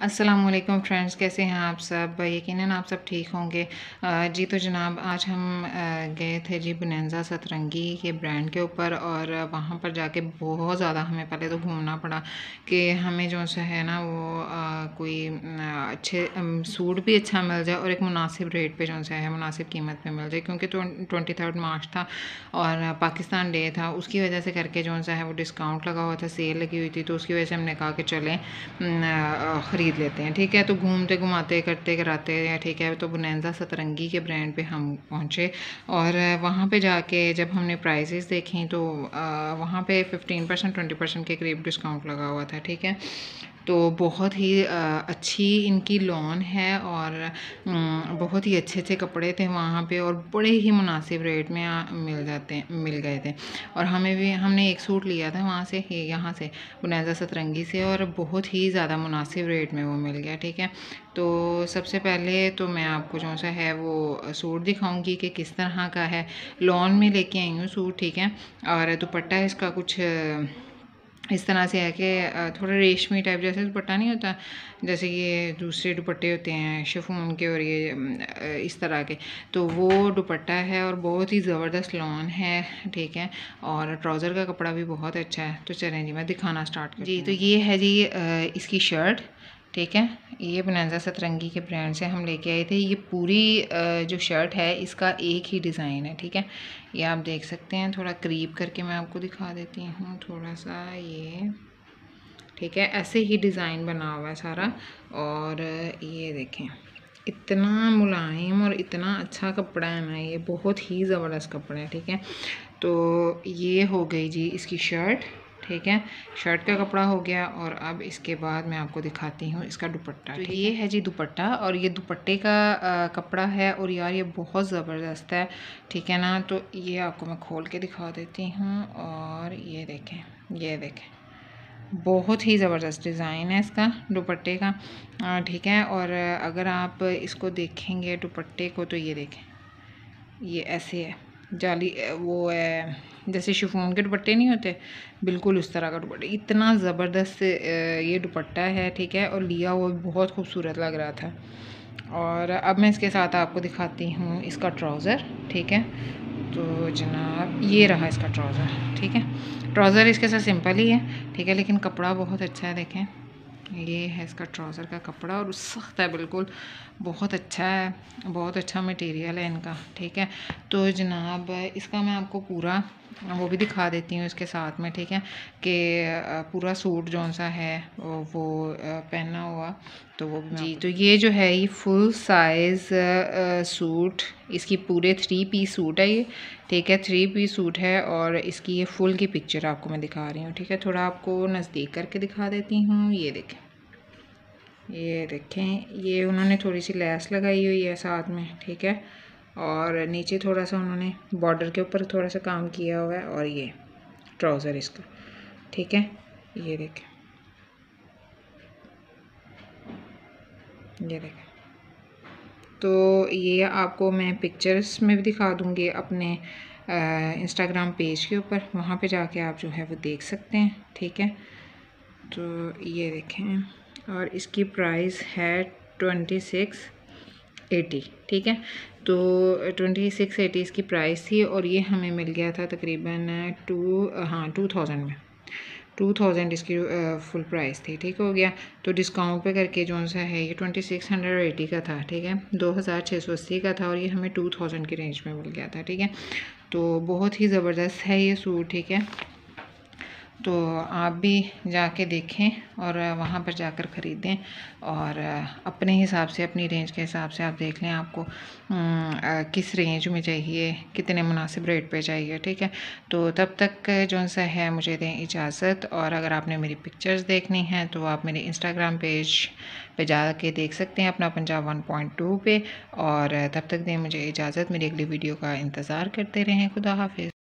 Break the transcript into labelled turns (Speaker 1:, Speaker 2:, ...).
Speaker 1: अस्सलाम वालेकुम फ्रेंड्स, कैसे हैं आप सब? यकीनन आप सब ठीक होंगे। जी तो जनाब, आज हम गए थे जी बनंजा सतरंगी के ब्रांड के ऊपर और वहाँ पर जाके बहुत ज़्यादा हमें पहले तो घूमना पड़ा कि हमें जो सा है ना वो कोई अच्छे सूट भी अच्छा मिल जाए और एक मुनासिब रेट पे जो सा है, मुनासिब कीमत पे मिल जाए क्योंकि ट्वेंटी थर्ड मार्च था और पाकिस्तान डे था। उसकी वजह से करके जो सा है वो डिस्काउंट लगा हुआ था सेल लगी हुई थी तो उसकी वजह से हमने कहा कि चलें ख़रीद ख़रीद लेते हैं, ठीक है? तो घूमते, घुमाते करते कराते हैं, ठीक है? तो बुनैजा सतरंगी के ब्रांड पे हम पहुँचे और वहाँ पे जाके जब हमने प्राइजेस देखी तो वहाँ पे 15 परसेंट ट्वेंटी परसेंट के करीब डिस्काउंट लगा हुआ था, ठीक है? तो बहुत ही अच्छी इनकी लॉन है और बहुत ही अच्छे अच्छे कपड़े थे वहाँ पे और बड़े ही मुनासिब रेट में मिल जाते, मिल गए थे। और हमें भी, हमने एक सूट लिया था वहाँ से यहाँ से बुनाजा सतरंगी से और बहुत ही ज़्यादा मुनासिब रेट में वो मिल गया, ठीक है? तो सबसे पहले तो मैं आपको जो सा है वो सूट दिखाऊँगी कि किस तरह का है। लॉन में लेके आई हूँ सूट, ठीक है? और दुपट्टा इसका कुछ इस तरह से है कि थोड़ा रेशमी टाइप जैसे दुपट्टा नहीं होता जैसे ये दूसरे दुपट्टे होते हैं शिफोन के और ये इस तरह के। तो वो दुपट्टा है और बहुत ही ज़बरदस्त लॉन है ठीक है और ट्राउज़र का कपड़ा भी बहुत अच्छा है। तो चलें जी मैं दिखाना स्टार्ट कर जी तो ये है जी इसकी शर्ट ठीक है? ये बनाजा सतरंगी के ब्रांड से हम लेके आए थे। ये पूरी जो शर्ट है, इसका एक ही डिज़ाइन है, ठीक है? ये आप देख सकते हैं। थोड़ा करीब करके मैं आपको दिखा देती हूँ। थोड़ा सा ये, ठीक है? ऐसे ही डिज़ाइन बना हुआ है सारा। और, ये देखें। इतना मुलायम और इतना अच्छा कपड़ा है ना ये, बहुत ही ज़बरदस्त कपड़ा है, ठीक है? तो ये हो गई जी इसकी शर्ट ठीक है? शर्ट का कपड़ा हो गया और अब इसके बाद मैं आपको दिखाती हूँ इसका दुपट्टा तो ये है जी दुपट्टा और ये दुपट्टे का आ, कपड़ा है और यार ये बहुत ज़बरदस्त है ठीक है ना? तो ये आपको मैं खोल के दिखा देती हूँ और ये देखें ये देखें। बहुत ही ज़बरदस्त डिज़ाइन है इसका दुपट्टे का ठीक है? और अगर आप इसको देखेंगे दुपट्टे को तो ये देखें ये ऐसे है। जाली वो है जैसे शिफोन के दुपट्टे नहीं होते? बिल्कुल उस तरह का दुपट्टा। इतना ज़बरदस्त ये दुपट्टा है, ठीक है? और लिया हुआ बहुत खूबसूरत लग रहा था। और अब मैं इसके साथ आपको दिखाती हूँ इसका ट्राउज़र, ठीक है? तो जनाब, ये रहा इसका ट्राउज़र, ठीक है? ट्राउज़र इसके साथ सिंपल ही है, ठीक है? लेकिन कपड़ा बहुत अच्छा है, देखें। ये है इसका ट्राउज़र का कपड़ा और सख्त है बिल्कुल बहुत अच्छा है, बहुत अच्छा मटेरियल है इनका, ठीक है? तो जनाब, इसका मैं आपको पूरा वो भी दिखा देती हूँ इसके साथ में ठीक है? कि पूरा सूट जौन सा है वो पहना हुआ तो वो जी तो ये जो है। ये फुल साइज़ सूट इसकी पूरे थ्री पीस सूट है ये ठीक है? थ्री पीस सूट है और इसकी ये फुल की पिक्चर आपको मैं दिखा रही हूँ ठीक है? थोड़ा आपको नज़दीक करके दिखा देती हूँ ये देखें। ये देखें ये उन्होंने थोड़ी सी लैस लगाई हुई है साथ में ठीक है? और नीचे थोड़ा सा उन्होंने बॉर्डर के ऊपर थोड़ा सा काम किया हुआ है और ये ट्राउज़र इसका। ठीक है? ये देखें। ये देखें। तो ये आपको मैं पिक्चर्स में भी दिखा दूँगी अपने इंस्टाग्राम पेज के ऊपर। वहाँ पे जाके आप जो है वो देख सकते हैं। ठीक है? तो ये देखें। और इसकी प्राइस है ट्वेंटी सिक्स एटी ठीक है? तो ट्वेंटी सिक्स एटी इसकी प्राइस थी और ये हमें मिल गया था तकरीबन टू हाँ टू थाउज़ेंड में। टू थाउज़ेंड इसकी फुल प्राइस थी, ठीक हो गया। तो डिस्काउंट पे करके जो सा है, ये ट्वेंटी सिक्स हंड्रेड एटी का था, ठीक है? दो हज़ार छः सौ अस्सी का था और ये हमें टू थाउज़ेंड की रेंज में मिल गया था, ठीक है? तो बहुत ही ज़बरदस्त है ये सूट, ठीक है? तो आप भी जाके देखें और वहाँ पर जाकर ख़रीदें और अपने हिसाब से, अपनी रेंज के हिसाब से आप देख लें आपको किस रेंज में चाहिए, कितने मुनासिब रेट पे चाहिए, ठीक है? तो तब तक जो सा है मुझे दें इजाज़त और अगर आपने मेरी पिक्चर्स देखनी हैं तो आप मेरे इंस्टाग्राम पेज पे जा के देख सकते हैं अपना पंजाब वन पॉइंट टू पे और तब तक दें मुझे इजाज़त, मेरी अगली वीडियो का इंतज़ार करते रहें, खुदा हाफिज़।